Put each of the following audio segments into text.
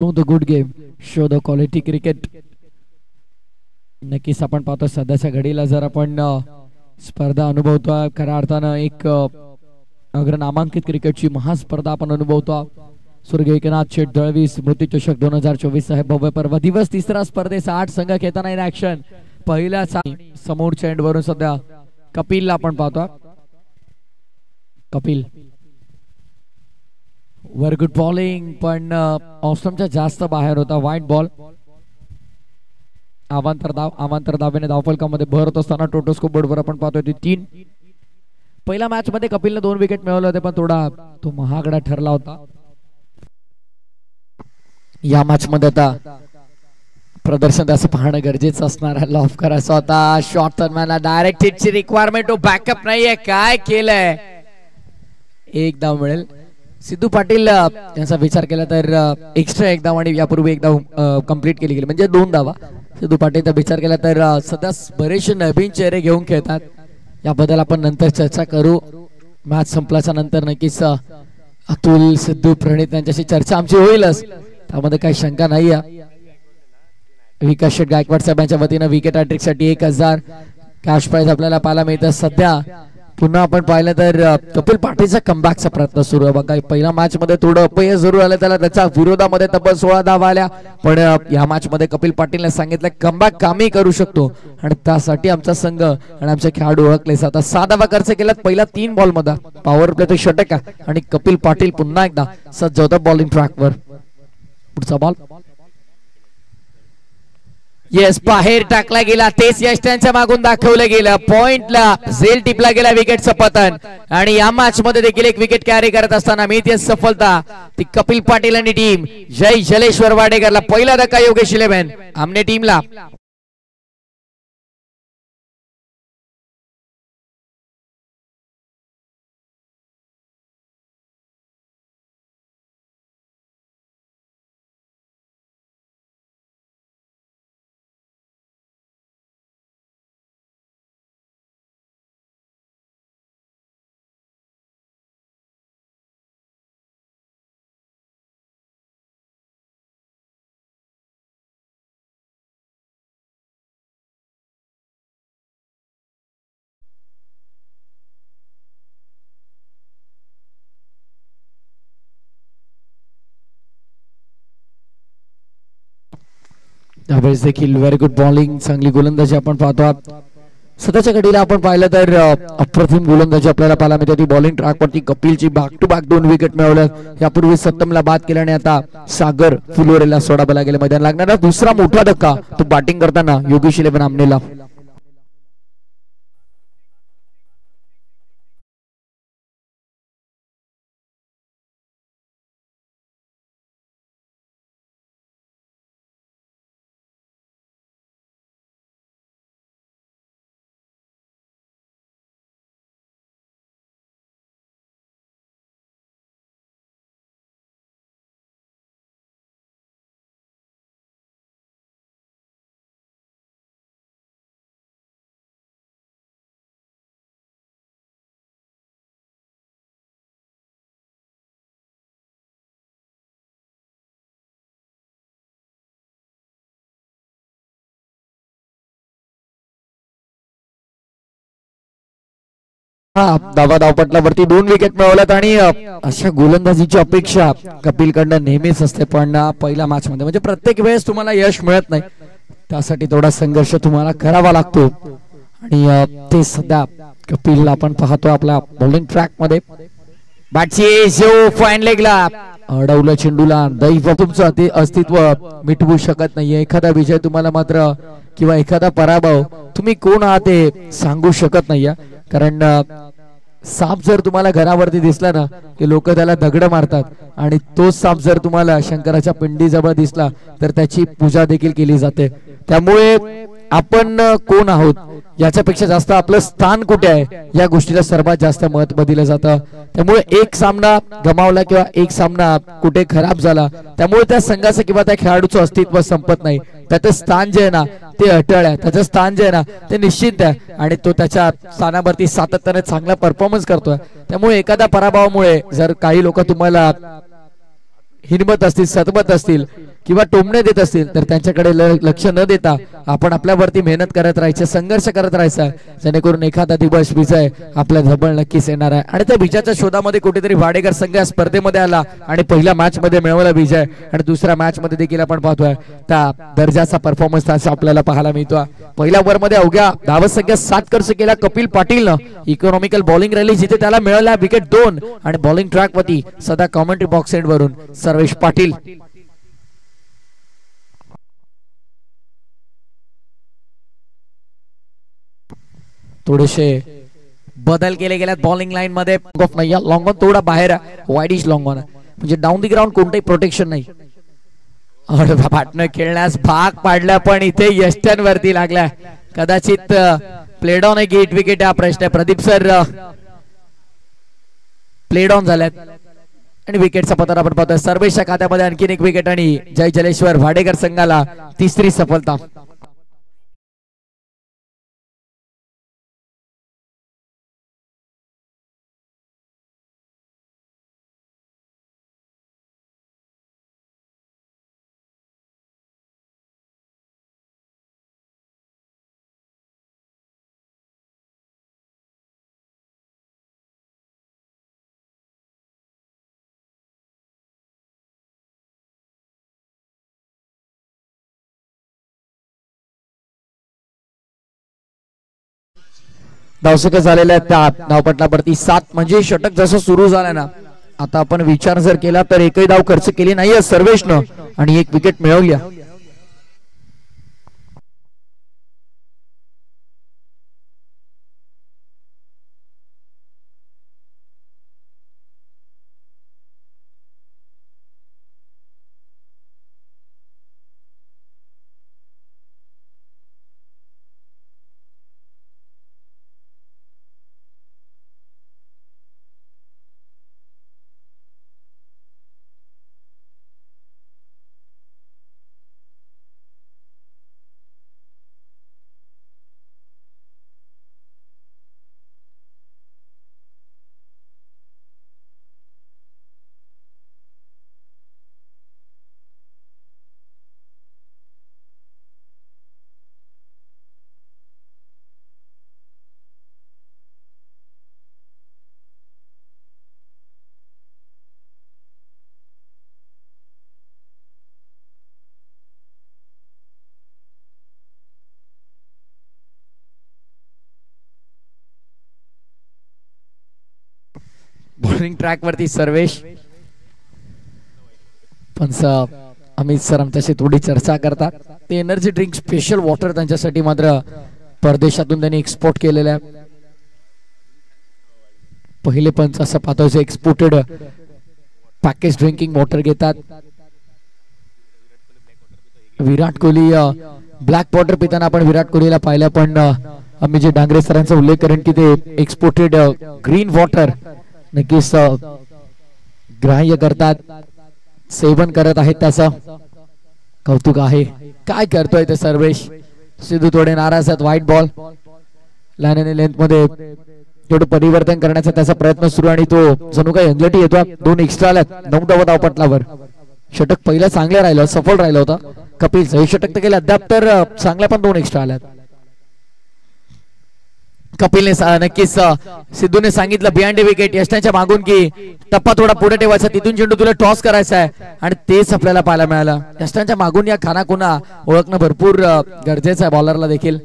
know the good game show the quality cricket नक्कीच आपण पाहतो सध्याच्या घडीला जर आपण स्पर्धा अनुभवतो खऱ्या अर्थानं एक अग्रनामांकित क्रिकेटची महास्पर्धा आपण अनुभवतो. स्वर्गीय एकनाथ शेठ दळवी स्मृती चषक दोन हजार चोवीस आहे भव्य पर्व दिवस तिसरा स्पर्धेचा आठ संघ खेळताना इन ऍक्शन पहिल्या समोरच्या एंड वरून सध्या कपिलला आपण पाहतो कपिल. वर गुड बॉलिंग पण uh, ऑस्टमच्या जास्त बाहेर होता. वाईट बॉल आवांतर धाव आवांतर धावेने धावफलकामध्ये भरत असताना टोटोस्कोप बोर्डवर आपण पाहतोय ती तीन. पहिल्या मॅच मध्ये कपिलने दोन विकेट मिळवले होते पण थोडा तो महागडा ठरला होता. या मॅच मध्ये आता प्रदर्शन त्याचं पाहणं गरजेचं असणार आहे. लॉफ करायचा होता शॉर्ट टर्मॅनला डायरेक्ट हिटची रिक्वायरमेंट बॅकअप नाहीये. काय केलंय? एकदा मिळेल. सिद्धू पाटील यांचा विचार केला तर एक्स्ट्रा एक धाव आणि यापूर्वी एक धाव कंप्लीट केली गेली. म्हणजे दोन धावा. सिद्धू पाटीलचा विचार केला तर सध्या बरेचसे नवीन चेहरे घेऊन खेळतात. याबद्दल आपण नंतर चर्चा करू. मॅच संपल्याच्या नंतर नक्कीच अतुल सिद्धू प्रणित यांच्याशी चर्चा आमची होईलच. त्यामध्ये काही शंका नाही आहे विकास शेट गायकवाड साहेबांच्या वतीनं विकेट हॅट्रिकसाठी एक हजार. कॅश प्राईज आपल्याला पाहायला मिळतं. सध्या पुन्हा आपण पाहिलं तर कपिल पाटीलचा कमबॅकचा प्रयत्न सुरू आहे. बघा पहिल्या मॅच मध्ये थोडं अपयश जरूर आलं त्याला त्याच्या विरोधामध्ये तब्बल सोळा धावा आल्या. पण या मॅच मध्ये कपिल पाटीलने सांगितलं कमबॅक कामही करू शकतो. आणि त्यासाठी आमचा संघ आणि आमचे खेळाडू ओळखले. आता सहा धावा खर्च केल्यात पहिल्या तीन बॉलमध्ये पॉवर प्ले तो षटक. आहे आणि कपिल पाटील पुन्हा एकदा सज्ज बॉलिंग ट्रॅकवर पुढचा बॉल येस बाहेर टाकला गेला. तेच यश त्यांच्या मागून दाखवलं गेलं. पॉइंटला झेल टिपला गेला विकेटचं पतन. आणि या मॅच मध्ये देखील एक विकेट कॅरी करत असताना मिळते सफलता. ती कपिल पाटील आणि टीम जय जलेश्वर वाडेकरला पहिला धक्का योगेश इलेव्हन. आमने टीमला त्यावेळेस देखील व्हेरी गुड बॉलिंग चांगली गोलंदाजी आपण पाहतो आहोत. सध्याच्या घडीला आपण पाहिलं तर अ, अप्रतिम गोलंदाजी आपल्याला पाहायला मिळते. ती बॉलिंग ट्रॅकवरती कपिलची बॅक टू बॅक दोन विकेट मिळवल्या यापूर्वी सत्तमला बाद केल्याने आता सागर फुलोरेला सोडावं लागेल मैदान लागणारा. दुसरा मोठा धक्का तो बॅटिंग करताना योगेश इलेव्हन आमनेला. हा धावा धावपटलावरती दोन विकेट मिळवल्यात आणि अशा गोलंदाजीची अपेक्षा कपिलकडनं नेहमीच असते. पण पहिल्या मॅच मध्ये म्हणजे प्रत्येक वेळेस तुम्हाला यश मिळत नाही. त्यासाठी थोडा संघर्ष तुम्हाला करावा लागतो. आणि ते सध्या कपिल आपण पाहतो आपल्या बॉलिंग ट्रॅकमध्ये. फाईन लेगला अडवलं चेंडूला. दैव तुमचं ते अस्तित्व मिटवू शकत नाहीये. एखादा विजय तुम्हाला मात्र किंवा एखादा पराभव तुम्ही कोण आहात ते सांगू शकत नाहीये. कारण साप जर तुम्हाला घरावरती दिसला ना की लोक त्याला दगड मारतात आणि तोच साप जर तुम्हाला शंकराच्या पिंडीजवळ दिसला तर त्याची पूजा देखील केली जाते. त्यामुळे आपण कोण आहोत? याच्यापेक्षा जास्त आपलं स्थान कुठे आहे? या गोष्टीला सर्वात जास्त महत्त्व दिलं जातं. त्यामुळे एक सामना गमावला किंवा एक सामना कुठे खराब झाला त्यामुळे त्या संघाचं किंवा त्या खेळाडूचं अस्तित्व संपत नाही. त्याचं स्थान जे आहे ना ते अटळ आहे. त्याचं स्थान जे आहे ना ते निश्चित आहे. आणि तो त्याच्या स्थानावरती सातत्याने चांगला परफॉर्मन्स करतोय. त्यामुळे एखाद्या पराभवामुळे जर काही लोक तुम्हाला हिरमत असतील सतमत असतील किंवा टोमणे देत असतील तर त्यांच्याकडे लक्ष न देता आपण आपल्यावरती मेहनत करत राहायचं संघर्ष करत राहायचा जेणेकरून एखादा दिवस विजय आपल्या धबळ नक्कीच येणार आहे. आणि त्या विजयाच्या शोधामध्ये कुठेतरी वाडेकर संघ या स्पर्धेमध्ये आला आणि पहिल्या मॅच मध्ये मिळवला विजय. आणि दुसऱ्या मॅच मध्ये देखील आपण पाहतोय त्या दर्जाचा परफॉर्मन्स आपल्याला पाहायला मिळतो पहिल्या ओव्हरमध्ये अवघ्या धावत संख्या सात खर्च केला Kapil Patil economical bowling rally जिथे त्याला मिळाला विकेट दोन. आणि बॉलिंग ट्रॅक वरती सदा कॉमेंट्री बॉक्स एंड वरून सर्वेश पाटील. थोडेसे बदल केले गेल्यात बॉलिंग लाईन मध्ये. ऑफ नाही लॉंग ऑन थोडा बाहेर वाईड इज लॉंग ऑन म्हणजे डाऊन दी ग्राउंड कोणतंही प्रोटेक्शन नाही. पाटणं खेळण्यास भाग पाडला पण इथे यस्टन वरती लागला. कदाचित प्लेड ऑन गेट विकेट हा प्रश्न आहे. प्रदीप सर प्लेड ऑन झाल्यात आणि विकेटचा पत्र आपण पाहतोय. सर्वेच्या खात्यामध्ये आणखीन एक विकेट आणि जय जलेश्वर भाडेकर संघाला तिसरी सफलता. धावसक झालेल्या त्या. धावपटलावरती सात. म्हणजे षटक जसं सुरू झालं ना आता आपण विचार जर केला तर एकही धाव खर्च केली नाहीये सर्वेशनं आणि एक विकेट मिळवली बॉलिंग ट्रॅक वरती सर्वेश. पण अमित सर आमच्याशी थोडी चर्चा करतात. ते एनर्जी ड्रिंक स्पेशल वॉटर त्यांच्यासाठी मात्र परदेशातून त्यांनी एक्सपोर्ट केलेलं आहे. पहिले पंच असं पाहतो एक्सपोर्टेड पॅकेज ड्रिंकिंग वॉटर घेतात. विराट कोहली ब्लॅक वॉटर पिताना आपण विराट कोहलीला पाहिलं पण आम्ही जे डांगरे सरांचा उल्लेख करेन की ते एक्सपोर्टेड ग्रीन वॉटर नक्कीच ग्राह्य करतात सेवन करत आहेत त्याचं. कौतुक आहे. काय करतोय ते सर्वेश? सिद्धू थोडे नाराज आहेत व्हाईट बॉल लाईन आणि लेंथमध्ये थोडं परिवर्तन करण्याचा त्याचा प्रयत्न सुरू आणि तो जणू काही अंगलटी येतो. दोन एक्स्ट्रा आल्यात. नऊ धाव धावपटलावर षटक पहिलं चांगलं राहिलं सफल राहिलं होतं. कपिलचं हे षटक तर गेलं अद्याप तर चांगल्या पण दोन एक्स्ट्रा आल्यात. कपिलने नक्कीच सिद्धूने सांगितलं बियांडे विकेट यशनाच्या मागून की टप्पा थोडा पुढे ठेवायचा तिथून चेंडू तुला टॉस करायचा आहे. आणि तेच आपल्याला पाहायला मिळालं. यशनाच्या मागून या खानाखुना ओळखणं भरपूर गरजेचं आहे बॉलरला देखील.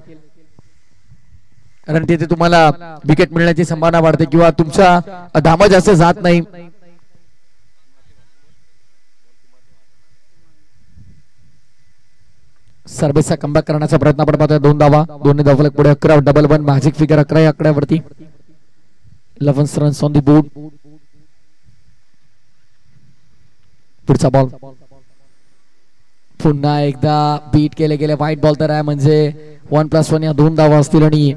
कारण तिथे तुम्हाला विकेट मिळण्याची संभावना वाढते किंवा तुमचा धाम जास्त जात नाही. सर्वेचा कमबॅक करण्याचा प्रयत्न आपण पाहतोय. दोन धावा दोन्ही धावफलक पुढे अकरा डबल वन मॅजिक फिगर अकरा या आकड्यावरती. Eleven runs on the board पुढचा बॉल पुन्हा एकदा बीट केले गेले व्हाईट बॉल तर आहे. म्हणजे वन प्लस वन या दोन धावा असतील आणि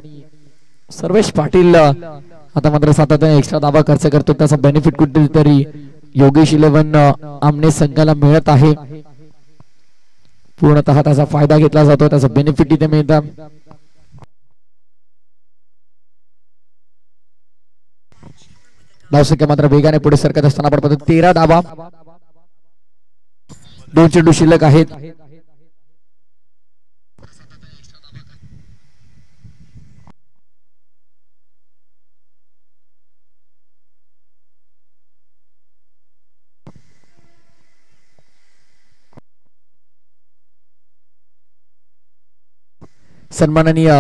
सर्वेश पाटील आता मात्र सातत्याने एक्स्ट्रा दावा खर्च करतो. त्याचा बेनिफिट कुठेतरी योगेश इलेव्हन आमने संघाला मिळत आहे. पूर्णतः त्याचा फायदा घेतला जातो त्याचा बेनिफिट इथे मिळतात. धावसंख्या मात्र वेगाने पुढे सरकत असताना आपण तेरा धावा. दोन चेंडू शिल्लक आहेत. सन्माननीय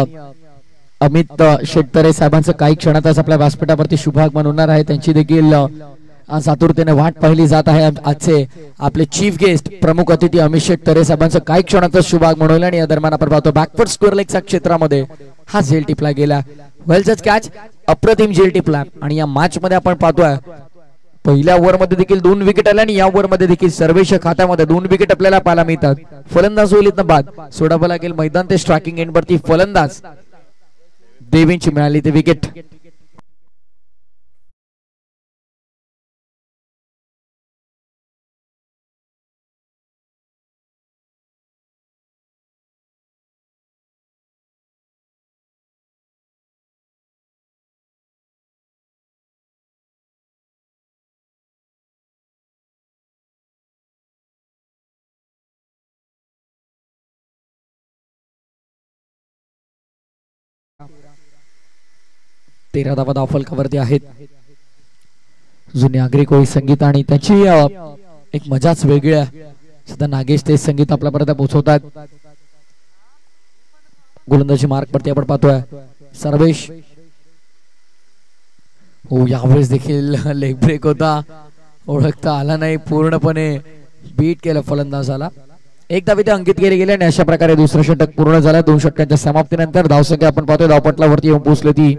अमित शेटतरे साहेबांचं काही क्षणातच आपल्या व्यासपीठावरती शुभागमन होणार आहे. त्यांची देखील सातुरतेने वाट पाहिली जात आहे. आजचे आपले चीफ गेस्ट प्रमुख अतिथी अमित शेटतरे साहेबांचं काही क्षणातच शुभागमन होईल आणि या दरम्यान आपण पाहतो बॅकवर्ड स्कोअर लेगच्या क्षेत्रामध्ये हा झेल टिपला गेला. वेलच कॅच अप्रतिम झेल टिपला. आणि या मॅच मध्ये आपण पाहतोय पहिल्या ओव्हरमध्ये देखील दोन विकेट आल्या आणि या ओव्हरमध्ये देखील सर्वेश खात्यामध्ये दोन विकेट आपल्याला पाहायला मिळतात. फलंदाज होईल इथं बाद. सोडावं लागेल मैदान ते स्ट्रायकिंग एंड वरती फलंदाज. देवींची मिळाली ते विकेट तेरा धावा धाव फलकावरती आहेत. जुने आगरी कोळी संगीत आणि त्याची एक मजाच वेगळी आहे. सध्या नागेश ते संगीत आपल्यापर्यंत पोहोचवतात गोलंदाजी मार्क वरती आपण पाहतोय. सर्वेश. हो यावेळेस देखील लेग ब्रेक होता. ओळखता आला नाही. पूर्णपणे बीट केलं फलंदाजाला. एकदा ते अंकित केले गेले आणि अशा प्रकारे दुसरं षटक पूर्ण झालं. दोन षटकांच्या समाप्तीनंतर धावसंख्या आपण पाहतोय. धावपटलावरती येऊन पोहोचली ती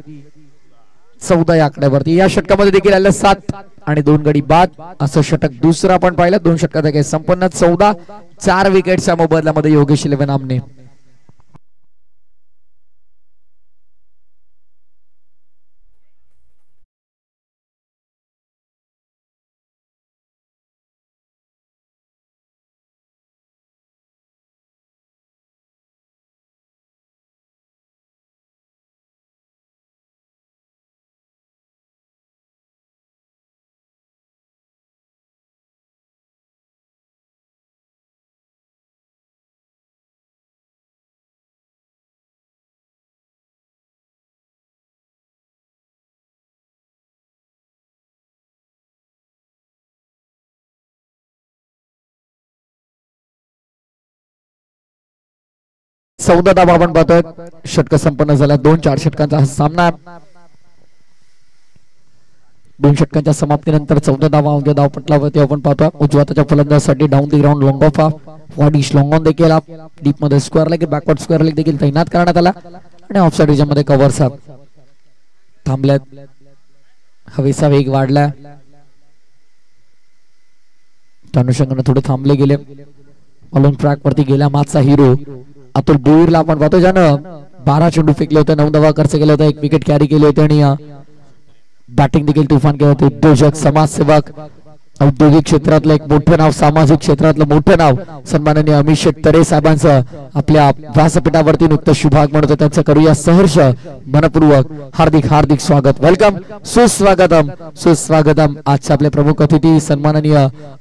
चौदा या आकड्यावरती. या षटकामध्ये देखील आलं सात आणि दोन गडी बाद. असं षटक दुसरं आपण पाहिलं. दोन षटकात संपन्न. चौदा चार विकेटच्या मोबदल्यामध्ये योगेश इलेव्हन आमने चौदा धावा आपण पाहतोय षटक संपन्न झाला दोन चार षटकांचा हा सामना. दोन षटकांच्या समाप्तीनंतर चौदा धावा धाव पटलावरती आपण पाहतो उजवाताच्या फलंदाजासाठी down the ground long off वाडीश long on देखील डीपमध्ये square leg backward square leg देखील तैनात करण्यात आला. आणि ऑफ साईडमध्ये कव्हर थांबल्यात. हवेचा वेग वाढला. त्या अनुषंगाने थोडे थांबले गेले. ऑलोन ट्रॅक वरती गेला मागचा हिरो अतुल बोईरला आपण पाहतो ज्यानं बारा चेंडू फेकले होते नऊ धावा खर्च केले होते एक विकेट कॅरी केली होती आणि बॅटिंग देखील तुफान केलं होते. उद्योजक समाजसेवक औद्योगिक क्षेत्रातलं एक मोठं नाव सामाजिक क्षेत्रातलं मोठं नाव सन्माननीय अमित शेट्टरे साहेबांचं आपल्या व्यासपीठावरती नुकतं शुभागमन होतं त्यांचं करूया सहर्ष मनपूर्वक हार्दिक हार्दिक स्वागत. वेलकम सुस्वागतम सुस्वागतम. आजचे आपले प्रमुख अतिथी सन्माननीय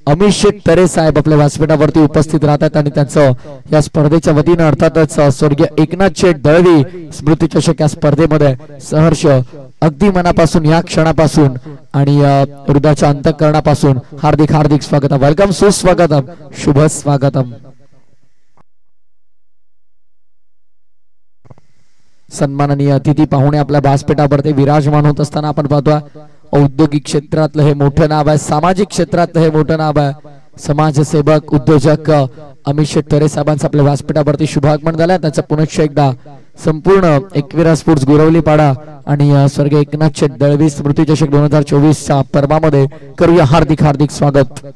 अमित तरे साहेब आपल्या व्यासपीठावरती उपस्थित राहतात आणि त्यांचं या स्पर्धेच्या वतीनं अर्थातच स्वर्गीय एकनाथ शेठ दळवी स्मृती चषक या स्पर्धेमध्ये सहर्ष अगदी मनापासून या क्षणापासून आणि हृदयाच्या अंतकरणापासून हार्दिक हार्दिक स्वागतम. वेलकम सुस्वागतम. शुभ स्वागतम. सन्माननीय अतिथी पाहुणे आपल्या व्यासपीठावरती विराजमान होत असताना आपण पाहतो औद्योगिक क्षेत्रातलं हे मोठं नाव आहे सामाजिक क्षेत्रातलं हे मोठं नाव आहे. समाजसेवक उद्योजक अमित शेट्टरे साहेबांचं आपल्या व्यासपीठावरती शुभागमन झालं त्यांचं पुनश्च एकदा संपूर्ण एकविरा स्पोर्ट्स गुरवली पाडा आणि स्वर्गीय एकनाथ शेट दळवी स्मृती चषक दोन हजार चोवीसच्या पर्वामध्ये करूया हार्दिक हार्दिक स्वागत.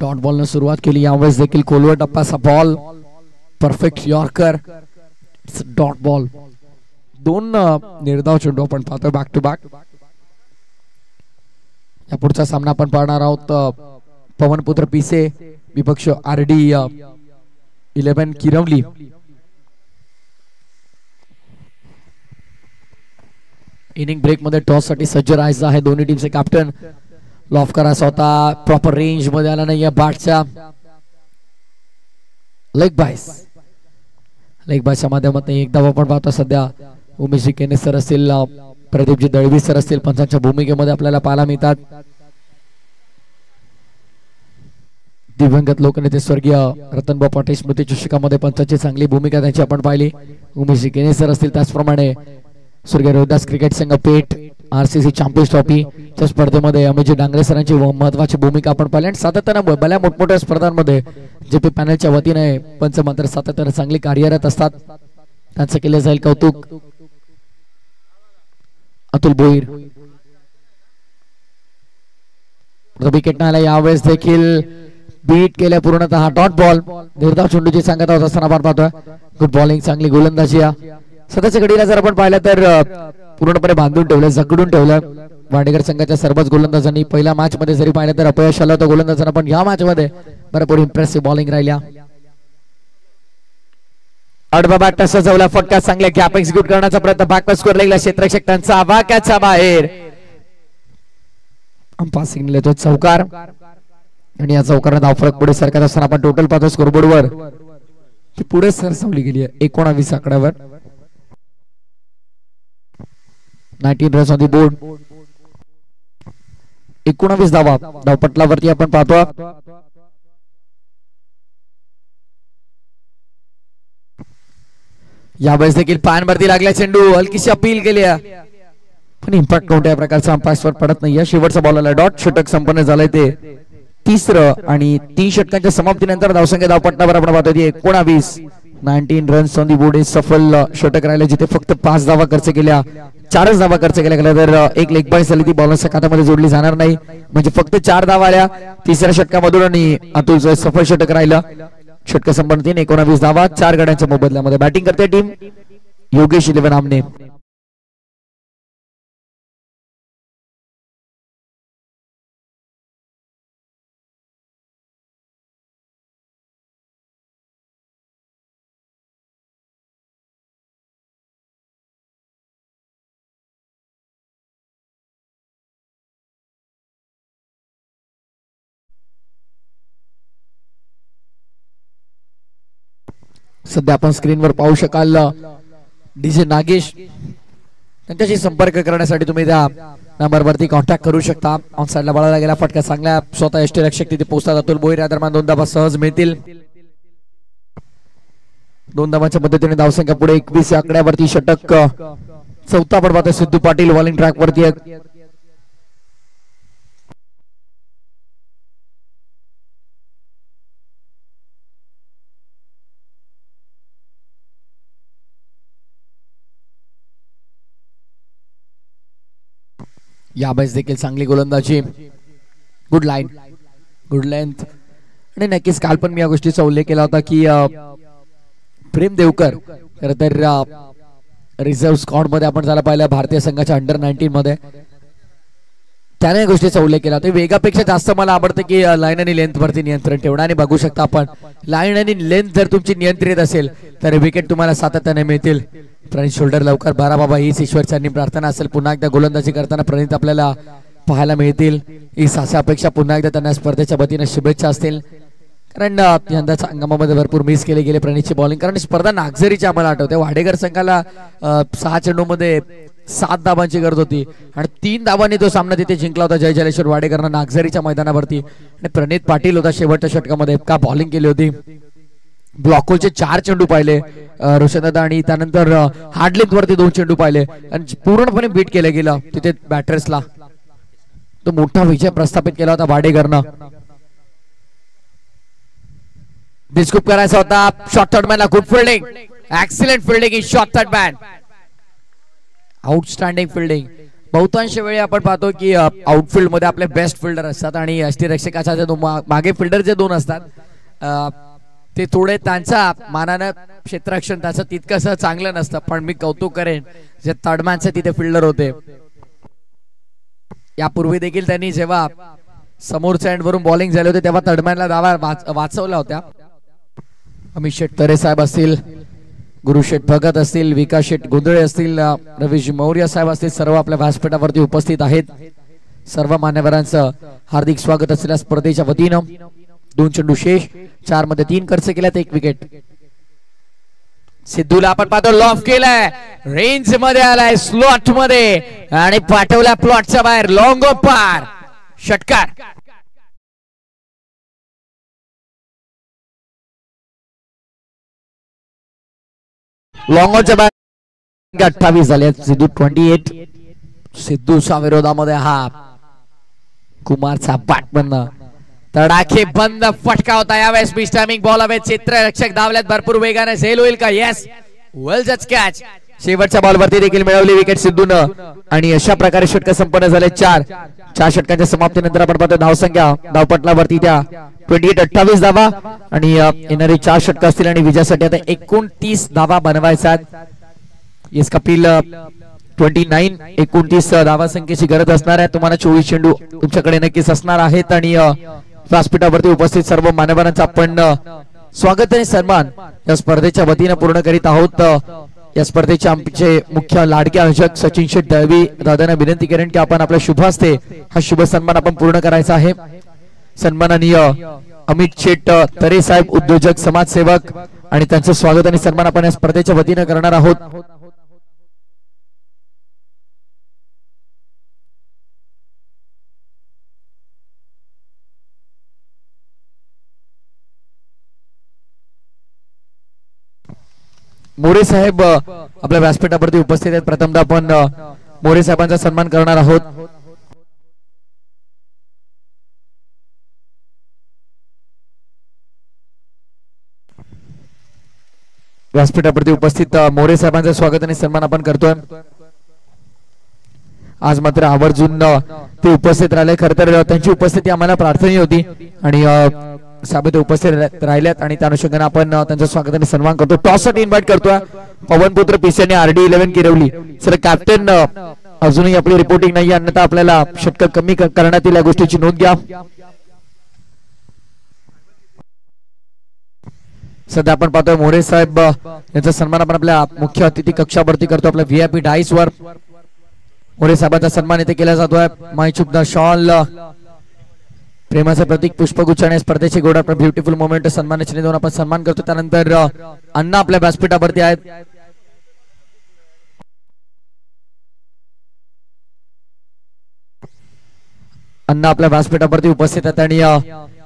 डॉट बॉल सुरुवात केली यावेळेस देखील कोलवर टप्पाचा ball perfect yorker dot ball दोन निर्धाव चेंडू आपण पाहतोय बॅक टू बॅक या पुढचा सामना आपण पाहणार आहोत पवनपुत्र पिसे विपक्ष R D eleven Kirvali. Inning ब्रेकमध्ये टॉससाठी सज्ज राहायचं आहे. दोन्ही टीमचे कॅप्टन लॉफ करायचा होता. प्रॉपर रेंजमध्ये आला नाही बॅटच्या लेग बायस लेग बायच्या माध्यमातून एक धाव आपण पाहतो सध्या. उमेश केने सर असतील प्रदीपजी दळवी सर असतील पंचांच्या भूमिकेमध्ये आपल्याला पाहायला मिळतात. दिवंगत लोकनेते स्वर्गीय रतनभाऊ पाटील स्मृती चषकामध्ये पंचांची चांगली भूमिका त्यांची आपण पाहिली. उमेश केने सर असतील त्याचप्रमाणे स्वर्गीय रोहिदास क्रिकेट संघ पेठ आरसीसी चॅम्पियन्स ट्रॉफीच्या स्पर्धेमध्ये अमितजी डांगरे सरांची महत्वाची भूमिका आपण पाहिली. आणि सातत्यानं भल्या मोठमोठ्या स्पर्धांमध्ये जे पी पॅनलच्या वतीने पंच मात्र सातत्यानं चांगली कार्यरत असतात. त्यांचं केलं जाईल कौतुक. अतुल भोईर विकेट नाला आला. यावेळेस देखील बीट केल्या पूर्णतः डॉट बॉल निर्धाव चेंडूची सांगत आहोत असताना आपण पाहतोय. गुड बॉलिंग चांगली गोलंदाजी. सध्याच्या घडीला जर आपण पाहिलं तर पूर्णपणे बांधून ठेवलं जकडून ठेवलं. वाडेकर संघाच्या सर्वच गोलंदाजांनी पहिल्या मॅच मध्ये जरी पाहिलं तर अपयश आलं होतं गोलंदाजांना पण या मॅच मध्ये भरपूर इम्प्रेसिव्ह बॉलिंग राहिल्या. अडबाबा सजवला फटका चांगल्या गॅप एक्झिक्यूट करण्याचा प्रयत्न बॅकवर स्कोर लागला क्षेत्रक्षक त्यांचा आवाक्याच्या बाहेर. पासिंग सिग्नल येतो चौकार. आणि या चौकारात धावफरक पुढे सरकार असताना आपण टोटल पाहतो स्कोरबोर्डवर ती पुढे सरसावली गेली आहे एकोणावीस आकड्यावर. Nineteen runs on the board एकोणावीस धावा. धावपटलावरती आपण पाहतो यावेळेस देखील पानवरती लागल्या चेंडू हलकीशी अपील केली पण इम्पॅक्ट कोणत्या प्रकारचा अंपायर्सवर पडत नाही या शेवटचा बॉल आला. डॉट षटक संपन्न झालंय ते. तिसरं आणि तीन षटकांच्या समाप्तीनंतर धावसंख्या धावपटणावर आपण पाहतो एकोणावीस. Nineteen runs on the board सफल षटक राहिले जिथे फक्त पाच धावा खर्च केल्या. चारच धावा खर्च केल्या गेल्या तर एक लेग बाय झाली ती बॉलरच्या खात्यामध्ये जोडली जाणार नाही. म्हणजे फक्त चार धावा आल्या. तिसऱ्या षटकामधून आणि अतुलचं सफल षटक राहिलं. षटक संपन्न तीन एकोणावीस धावा चार गड्यांच्या मोबदल्यामध्ये बॅटिंग करते टीम योगेश इलेव्हन आमने. सध्या आपण स्क्रीनवर पाहू शकाल डीजे नागेश. त्यांच्याशी संपर्क करण्यासाठी तुम्ही त्या नंबरवरती कॉन्टॅक्ट करू शकता. ऑन साईडला बळायला गेला फटका चांगल्या स्वतः एसटी रक्षक तिथे पोहोचतात. अतुल बोईर या दरम्यान दोन धाबा सहज मिळतील. दोन धाबाच्या पद्धतीने धावसंख्या पुढे एकवीस आकड्यावरती षटक चौथा पडबात सिद्धू पाटील वॉलिंग ट्रॅक वरती यावेळेस देखील चांगली गोलंदाजी. गुड लाईन गुड लेंथ आणि नक्कीच काल पण मी या गोष्टीचा उल्लेख केला होता की प्रेम देवकर खर तर रिझर्व्ह स्कॉडमध्ये आपण झाला पाहिलं भारतीय संघाच्या अंडर नाईन्टीन मध्ये. त्याने गोष्टीचा उल्लेख केला होता वेगापेक्षा जास्त मला आवडतं की लाईन आणि लेंथ वरती नियंत्रण ठेवणं. आणि बघू शकता आपण लाईन आणि लेंथ जर तुमची नियंत्रित असेल तर विकेट तुम्हाला सातत्याने मिळतील. प्रणित शोल्डर लवकर बारा बाबा. हीच ईश्वरच्यांनी प्रार्थना असेल. पुन्हा एकदा गोलंदाजी करताना प्रणित आपल्याला पाहायला मिळतील. ही सासा अपेक्षा पुन्हा एकदा त्यांना स्पर्धेच्या वतीने शुभेच्छा असतील. कारण यंदाच्या हंगामामध्ये भरपूर मिस केले गेले प्रणितची बॉलिंग कारण स्पर्धा नागझरीची आम्हाला आठवते. वाडेकर संघाला सहा चेंडूमध्ये सात धाबांची गरज होती. आणि तीन धाबांनी तो सामना तिथे जिंकला होता. जय जलेश्वर वाडेकरनं नागझरीच्या मैदानावरती. आणि प्रणित पाटील होता शेवटच्या षटकामध्ये. का बॉलिंग केली होती? ब्लॉकोलचे चार चेंडू पाहिले रोशनदादा आणि त्यानंतर हार्डलेंथ वरती दोन चेंडू पाहिले. आणि पूर्णपणे बीट केलं गेलं तिथे बॅटर्सला तो मोठा विजय प्रस्थापित केला होता वाडेकरनं. डिस्कूप करायचा होता. Short third मॅनला good fielding excellent fielding in short third man outstanding fielding बहुतांश वेळी आपण पाहतो की आउटफिल्डमध्ये आपले बेस्ट फिल्डर असतात आणि अष्टीरक्षकाच्या जे मागे फिल्डर जे दोन असतात ते थोडे त्यांच्या मानानं क्षेत्ररक्षण त्याचं तितकंसं चांगलं नसतं. पण मी कौतुक करेन जे तडमॅनचे तिथे फिल्डर होते. यापूर्वी देखील त्यांनी जेव्हा समोरच्या एंडवरून बॉलिंग झाले होते तेव्हा तडमॅनला धावा वाचवल्या होत्या. अमित शेट तरे साहेब असतील गुरुशेठ भगत असतील विकास शेठ गोंधळे असतील रवीजी मौर्य साहेब असतील सर्व आपल्या व्यासपीठावरती उपस्थित आहेत. सर्व मान्यवरांचं हार्दिक स्वागत असलेल्या स्पर्धेच्या वतीनं दोन चेंडू शेष चारमध्ये तीन खर्च केल्यात एक विकेट. सिद्धूला आपण पाहतो लॉफ केलाय. रेंजमध्ये आलाय स्लॉटमध्ये. आणि पाठवला प्लॉटच्या बाहेर लॉंग पार. षटकार. लॉंगॉनच्या बाहेर अठ्ठावीस झाले. सिद्धू ट्वेंटी एट सिद्धूच्या विरोधामध्ये हा कुमारचा बंद तडाखे बंद फटका होता. यावेळेस मिस्टामिंग बॉल हवे चित्ररक्षक धावल्यात. भरपूर वेगाने झेल होईल का? येस वेल जच कॅच शेवटच्या बॉलवरती देखील मिळवली विकेट सिद्धून. आणि अशा प्रकारे षटक संपन्न झाले चार. चार षटकांच्या समाप्तीनंतर आपण पाहतो धावसंख्या. धावपटलावरती त्या ट्वेंटी एट अठ्ठावीस धावा. आणि येणारे चार षटक असतील आणि विजयासाठी आता एकोणतीस धावा बनवायचा येस कपिल ट्वेंटी नाईन एकोणतीस धावा संख्येची गरज असणार आहे. तुम्हाला चोवीस चेंडू तुमच्याकडे नक्कीच असणार आहेत. आणि व्यासपीठावरती उपस्थित सर्व मानवांचा आपण स्वागत आणि सन्मान या स्पर्धेच्या वतीनं पूर्ण करीत आहोत. या स्पर्धेचे आमचे मुख्य लाडके आयोजक सचिन शेठ दळवी दादांना विनंती करेन की आपण आपल्या शुभ असते हा शुभ सन्मान आपण पूर्ण करायचा आहे. सन्माननीय अमित शेट तरे साहेब उद्योजक समाजसेवक आणि त्यांचं स्वागत आणि सन्मान आपण या स्पर्धेच्या वतीनं करणार आहोत. मोरे साहेब आपल्या व्यासपीठावरती उपस्थित आहेत. प्रथमतः आपण मोरे साहेबांचा सन्मान करणार आहोत. व्यासपीठावरती उपस्थित मोरे साहेबांचं स्वागत आणि सन्मान आपण करतोय. आज मात्र आवर्जून ते उपस्थित राहिले. खर तर त्यांची उपस्थिती आम्हाला प्रार्थनीय होती. आणि साहेब उपस्थित राहिल्यात आणि त्या अनुषंगाने आपण त्यांचं स्वागत आणि सन्मान करतो. टॉससाठी इन्व्हाइट करतोय. Pawanputra पिसेने R D eleven Kirvali. Sir captain अजूनही आपली रिपोर्टिंग नाही अन्यथा आपल्याला षटक कमी करण्यात येईल या गोष्टीची नोंद घ्या. सध्या आपण पाहतोय मोरे साहेब यांचा सन्मान आपण आपल्या मुख्य अतिथी कक्षावरती करतो आपल्या व्हीआयपी डाईस वर. मोरे साहेबांचा सन्मान इथे केला जातोय. मायचुप द शॉल प्रेमाचं प्रतीक पुष्पगुच्छ आणि स्पर्धेचे गोड ब्युटिफुल मोमेंट सन्मानाचे देऊन आपण सन्मान करतो. त्यानंतर अण्णा आपल्या व्यासपीठावरती आहेत. अण्णा आपल्या व्यासपीठावरती उपस्थित आहेत आणि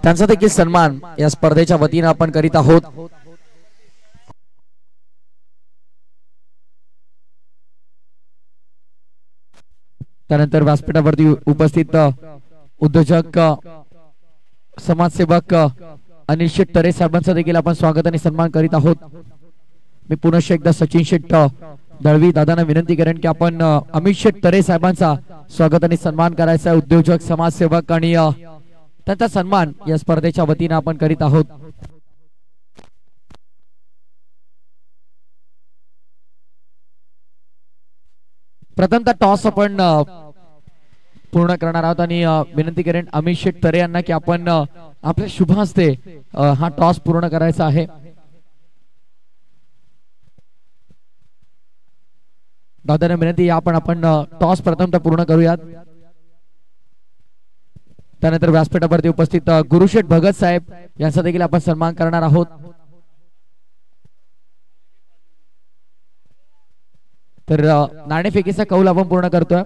त्यांचा देखील सन्मान या स्पर्धेच्या वतीनं आपण करीत आहोत. त्यानंतर व्यासपीठावरती उपस्थित उद्योजक समाजसेवक अनिल शेठ तरे साहेबांचं देखील आपण स्वागत आणि सन्मान करीत आहोत. मी पुनश्च एकदा सचिन शेट्ट दळवी दादांना विनंती करेन की आपण अमित शेठ तरे साहेबांचा स्वागत आणि सन्मान करायचा उद्योजक समाजसेवक आणि त्यांचा सन्मान या स्पर्धेच्या वतीनं आपण करीत आहोत. प्रथमतः टॉस आपण पूर्ण करणार आहोत आणि विनंती करेन अमित शेठ तरे यांना की आपण आपल्या शुभ हस्ते हा टॉस पूर्ण करायचा आहे. दादाने विनंती आपण आपण टॉस प्रथमतः पूर्ण करूयात. त्यानंतर व्यासपीठावरती उपस्थित गुरुशेठ भगत साहेब यांचा देखील आपण सन्मान करणार आहोत. तर नाणेफेकीचा कौल आपण पूर्ण करतोय.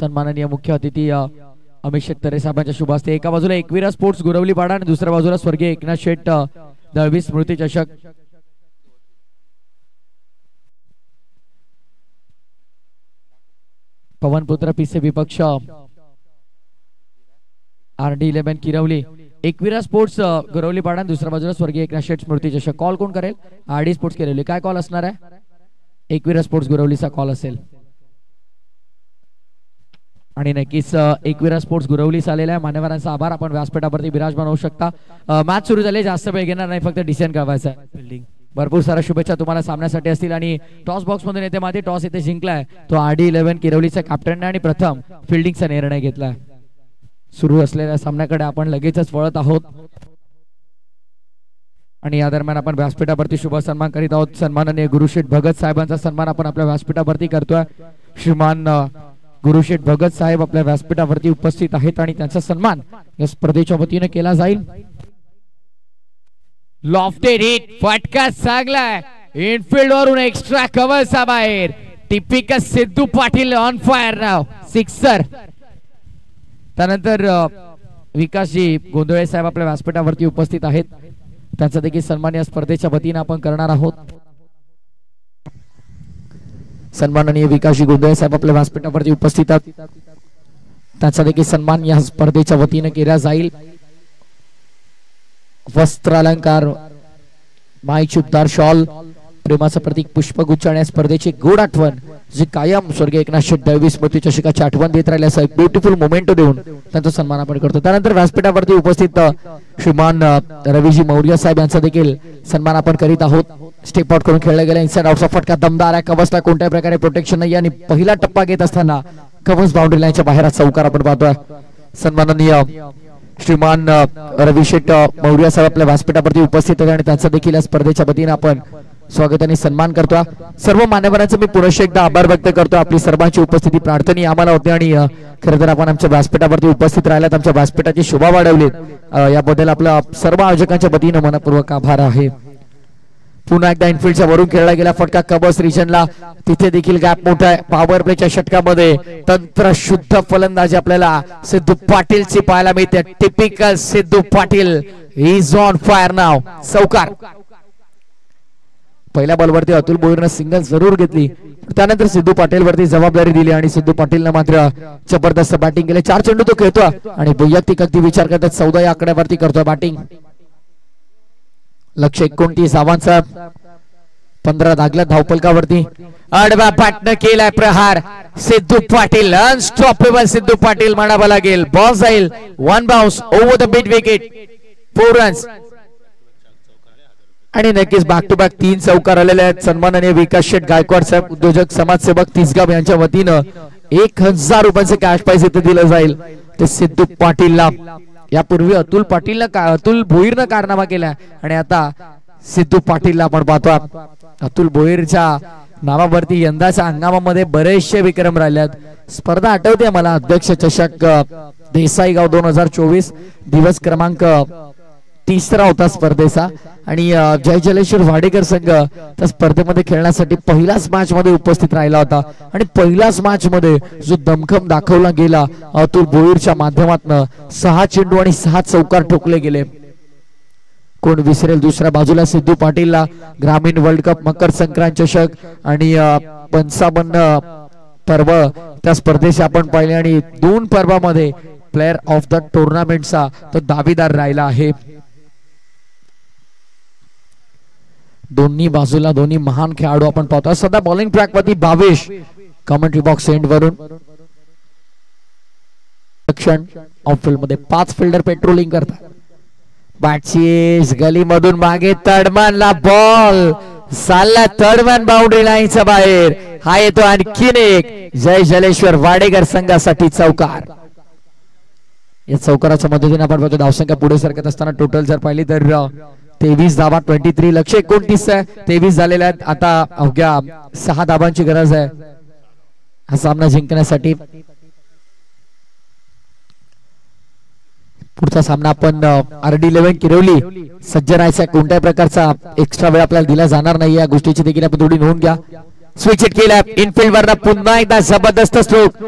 सन्माननीय मुख्य अतिथी अमित शेतकरे साहेबांच्या शुभ असते एका बाजूला एकविरा स्पोर्ट्स गुरवली पाडा आणि दुसऱ्या बाजूला स्वर्गीय एकनाथ शेट दळवी स्मृती चषक. पवनपुत्र पिसे विपक्ष R D eleven Kirvali. Ekvira sports Gurvali Pada दुसऱ्या बाजूला स्वर्गीय एकनाथ शेट स्मृती चषक. कॉल कोण करेल? आर डी स्पोर्ट्स किरवली काय कॉल असणार आहे? एकविरा स्पोर्ट्स गुरवलीचा कॉल असेल. आणि नक्कीच एकविरा स्पोर्ट्स गुरवलीस आलेला आहे. मान्यवरांचा आभार. आपण व्यासपीठावरती विराजमान होऊ शकता. मॅच सुरू झाले. जास्त वेळ घेणार नाही. फक्त डिसिजन कळवायचं आहे. भरपूर साऱ्या शुभेच्छा तुम्हाला सामन्यासाठी असतील. आणि टॉस बॉक्स मधून येते माती. टॉस इथे जिंकलाय तो आरडी इलेव्हन किरवलीच्या कॅप्टनने आणि प्रथम फिल्डिंगचा निर्णय घेतलाय सुरू असलेल्या सामन्याकडे आपण लगेचच वळत आहोत. आणि या दरम्यान आपण व्यासपीठावरती शुभ सन्मान करीत आहोत. सन्माननीय गुरुशेठ भगत साहेबांचा सन्मान आपण आपल्या व्यासपीठावरती करतोय. श्रीमान गुरुशेठ भगत साहेब आपल्या व्यासपीठावरती उपस्थित आहेत आणि त्यांचा सन्मान या स्पर्धेच्या वतीने केला जाईल. लॉफ्टेड हिट फटका चांगलाय. इनफिल्ड वरून एक्स्ट्रा कव्हरचा बाहेर. Typical Sidhu Patil on fire now sixer त्यानंतर विकासजी गोंधळे साहेब आपल्या व्यासपीठावरती उपस्थित आहेत. त्यांचा देखील सन्मान या स्पर्धेच्या वतीने आपण करणार आहोत. सन्माननीय विकासजी गोंधळे साहेब आपल्या व्यासपीठावरती उपस्थित आहेत. त्यांचा देखील सन्मान या स्पर्धेच्या वतीने केला जाईल. वस्त्रालंकार माई चुपदार शॉल प्रेमाचं प्रतीक पुष्पगुच्छ आणि स्पर्धेची गोड आठवण जी कायम स्वर्गीय एकनाथशे दहावी स्मृती चषकाची आठवण देत राहिली असं ब्युटिफुल मोमेंट देऊन त्यांचा सन्मान आपण करतो. त्यानंतर व्यासपीठावरती उपस्थित श्रीमान रवीजी मौर्य साहेब यांचा देखील सन्मान आपण करीत आहोत. स्टेप आउट करून खेळला गेला. इनसाइड आउटचा फटका दमदार आहे. कवसला कोणत्याही प्रकारे प्रोटेक्शन नाही. आणि पहिला टप्पा घेत असताना कवच बाउंड्री लाईनच्या बाहेर चौकार आपण पाहतोय. सन्माननीय श्रीमान अ, रवी मौर्य साहेब आपल्या व्यासपीठावरती उपस्थित होते आणि त्यांचं देखील या स्पर्धेच्या वतीने आपण स्वागत आणि सन्मान करतो सर्व मान्यवरांचं मी पुनश्च एकदा आभार व्यक्त करतो आपली सर्वांची उपस्थिती प्रार्थनी आम्हाला होते आणि खरं तर आपण आमच्या व्यासपीठावरती उपस्थित राहिल्यात. आमच्या व्यासपीठाची शोभा वाढवली याबद्दल आपलं सर्व आयोजकांच्या वतीनं मनपूर्वक आभार आहे. पुन्हा एकदा इनफिल्डच्या वरून खेळला गेला फटका कबस रिजनला तिथे देखील गॅप मोठा आहे. पॉवर प्लेच्या षटकामध्ये तंत्र शुद्ध फलंदाजी आपल्याला सिद्धू पाटीलची पाहायला मिळते. Typical Sidhu Patil is on fire नाव चौकार पहिल्या बॉलवरती अतुल बोईरनं सिंगल जरूर घेतली. त्यानंतर सिद्धू पाटील वरती जबाबदारी दिली आणि सिद्धू पाटीलनं मात्र जबरदस्त बॅटिंग केले. चार चेंडू तो खेळतोय आणि वैयक्तिक अगदी विचार करतात. चौदा या आकड्यावरती करतोय बॅटिंग लक्ष एकोणतीस आव्हानचा पंधरा दागल्या धावपलकावरती. अडबा पाटनं केलाय प्रहार. सिद्धू पाटील अनस्टॉपेबल सिद्धू पाटील म्हणावा लागेल बॉल जाईल. One bounce over the bit wicket four runs आणि नक्कीच बॅक टू बॅक तीन चौकार आलेले आहेत. सन्माननीय विकास शेठ गायकवाड साहेब उद्योजक समाजसेवक तिसगाव यांच्या वतीनं एक हजार रुपयांचे कॅश प्राइज इथे दिलं जाईल. ते सिद्धू पाटीलला. यापूर्वी अतुल पाटीलनं का- अतुल भोईरनं कारनामा केला. आणि आता सिद्धू पाटीलला आपण पाहतो. अतुल भोईरच्या नावावरती यंदाच्या हंगामामध्ये बरेचसे विक्रम राहिल्यात स्पर्धा आठवते मला अध्यक्ष चषक देसाईगाव देसाई गाव दोन हजार चोवीस दिवस क्रमांक तिसरा होता स्पर्धेचा. आणि जय जलेश्वर वाडेकर संघ त्या स्पर्धेमध्ये खेळण्यासाठी पहिलाच मॅच मध्ये उपस्थित राहिला होता. आणि पहिलाच मॅच मध्ये जो दमखम दाखवला गेला अतुल भोईरच्या माध्यमातून सहा चेंडू आणि सहा चौकार ठोकले गेले. कोण विसरेल दुसऱ्या बाजूला सिद्धू पाटीलला ग्रामीण वर्ल्ड कप मकर संक्रांत चषक आणि पंचावन्न पर्व त्या स्पर्धेचे आपण पाहिले आणि दोन पर्वामध्ये प्लेअर ऑफ द टुर्नामेंटचा तो दावेदार राहिला आहे. दोन्ही बाजूला दोन्ही महान खेळाडू आपण पाहतो. सध्या बॉलिंग ट्रॅक वरती भावेश. कमेंट्री बॉक्स सेंड वरून. दक्षिण ऑफिल्डमध्ये पाच फिल्डर पेट्रोलिंग करतात. गली मधून मागे तडमनला बॉल साल्ला तडमन बाउंड्री लाईनच्या बाहेर. हा येतो आणखीन एक. जय जलेश्वर वाडेकर संघासाठी चौकार. या चौकाराच्या मदतीने आपण बघतो धावसंख्या पुढे सरकत असताना टोटल जर पाहिली तर तेवीस धाबा ट्वेंटी थ्री लक्ष एकोणतीस तेवीस झालेल्या आहेत. आता अवघ्या सहा धाबांची गरज आहे. हा सामना जिंकण्यासाठी. पुढचा सामना आपण आर डी इलेव्हन किरवली. सज्ज राहायचा कोणत्याही प्रकारचा एक्स्ट्रा वेळ आपल्याला दिला जाणार नाही. या गोष्टीची देखील आपण थोडी नोंद घ्या. स्विच इट केला इनफिल्ड वर पुन्हा एकदा जबरदस्त स्ट्रोक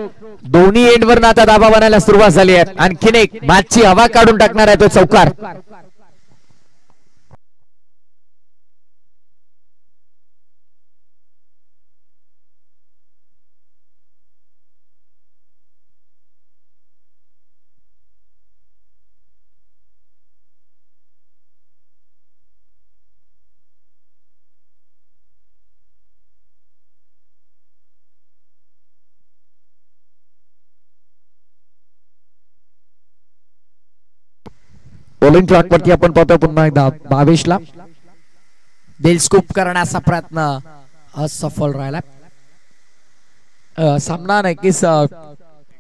दोन्ही एंड वर आता दाबा बनायला सुरुवात झाली आहे. आणखीन एक मॅचची हवा काढून टाकणार आहे तो चौकार. बॉलिंग ट्रॅक वरती आपण पाहतोय पुन्हा एकदा भावेशला दिल स्कूप करण्याचा प्रयत्न असफल राहिला सामना नक्कीच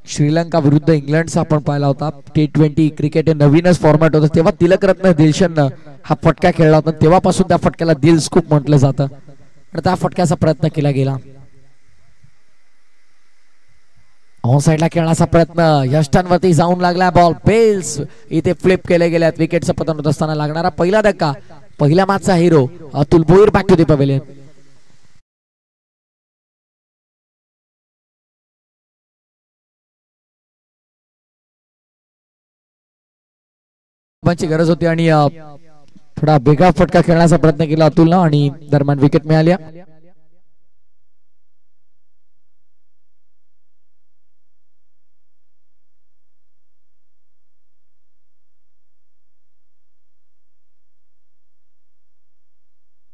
श्रीलंका विरुद्ध इंग्लंडचा आपण पाहिला होता. टी ट्वेंटी क्रिकेट हे नवीनच फॉर्मॅट होतं. तेव्हा तिलकरत्न दिलशननं हा फटका खेळला होता. तेव्हापासून त्या फटक्याला दिल स्कूप म्हटलं जातं. आणि त्या फटक्याचा प्रयत्न केला गेला. ऑन साईडला खेळण्याचा प्रयत्न. यष्टांवरती जाऊन लागला बॉल बेल्स इथे फ्लिप केले गेल्यात विकेटचं पतन होत असताना लागणारा पहिला धक्का. पहिल्या मॅचचा hero Atul Boir back to the pavilion ची गरज होती आणि थोडा वेगळा फटका खेळण्याचा प्रयत्न केला अतुलनं आणि दरम्यान विकेट मिळाली.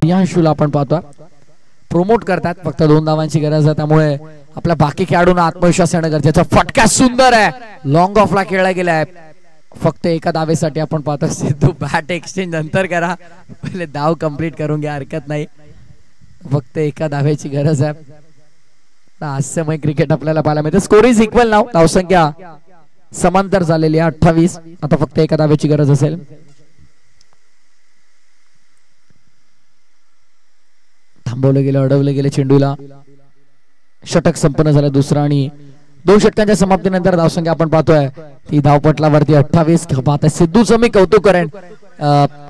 प्रियांशूला आपण पाहतो प्रोमोट करतात फक्त दोन धावांची गरज आहे. त्यामुळे आपल्या बाकी खेळाडूंना आत्मविश्वास येणं गरजेचं फटका सुंदर आहे. लॉंग ऑफला खेळला गेलाय. फक्त एका दावेसाठी आपण पाहतो सिद्धू बॅट एक्सचेंज नंतर करा. पहिले धाव कंप्लीट करून घ्या हरकत नाही. फक्त एका दाव्याची गरज आहे. हास्यमय क्रिकेट आपल्याला पाहायला मिळते. स्कोर इज इक्वल नाव धावसंख्या समांतर झालेली आहे अठ्ठावीस. आता फक्त एका दाव्याची गरज असेल. थांबवलं गेलं अडवलं गेलं चेंडूला. षटक संपन्न झालं दुसरं आणि दोन षटकांच्या समाप्तीनंतर धावसंख्या आपण पाहतोय. ती धावपटलावरती अठ्ठावीस पाहत सिद्धूचं मी कौतुक करेन.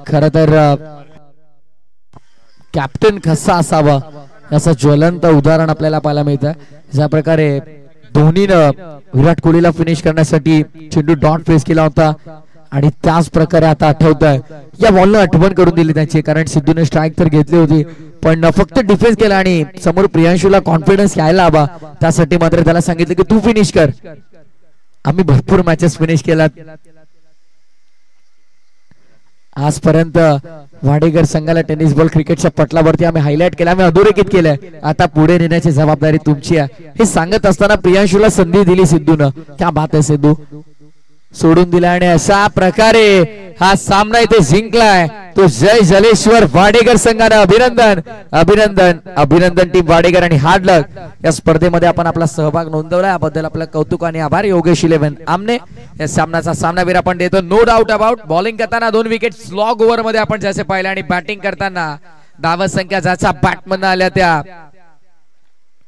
खर तर कॅप्टन कसा असावा याचं ज्वलंत उदाहरण आपल्याला पाहायला मिळतं ज्या प्रकारे धोनीनं विराट कोहलीला फिनिश करण्यासाठी चेंडू डॉट फेस केला होता आणि त्याच प्रकारे आता आठवत आहे या बॉलनं आठवण करून दिली त्यांची कारण सिद्धूने स्ट्राईक तर घेतली होती. पण फक्त डिफेन्स केला आणि समोर प्रियांशूला कॉन्फिडन्स यायला हवा. त्यासाठी मात्र त्याला सांगितलं की तू फिनिश कर. आम्ही भरपूर मॅचेस फिनिश केलात. आजपर्यंत वाडेकर संघाला टेनिस बॉल क्रिकेटच्या पटलावरती आम्ही हायलाइट केलं आम्ही अधोरेखित केलंय आता पुढे नेण्याची जबाबदारी तुमची आहे. हे सांगत असताना प्रियांशूला संधी दिली सिद्धून. क्या बात आहे सिद्धू. सोडून दिला आणि अशा प्रकारे हा सामना इथे जिंकलाय. तो जय जलेश्वर वाडेकर संघानं अभिनंदन अभिनंदन अभिनंदन टीम वाडेकर आणि हार्डलक. या स्पर्धेमध्ये आपण आपला सहभाग नोंदवला याबद्दल आपलं कौतुक आणि आभार. योगेश इलेव्हन आमने. या सामन्याचा सामनावीर आपण देतो. नो डाऊट अबाउट बॉलिंग करताना दोन विकेट स्लॉग ओव्हरमध्ये आपण जसे पाहिले आणि बॅटिंग करताना धावत संख्या ज्याच्या बॅटमधनं आल्या त्या.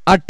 अठरा